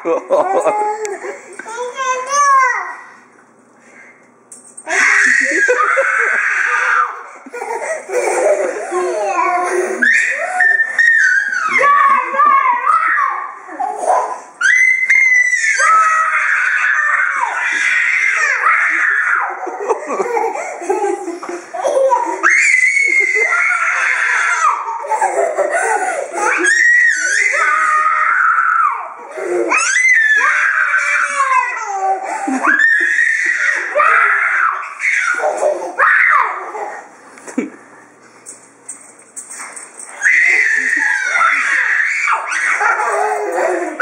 god. Ha ha ha! Oh, my God.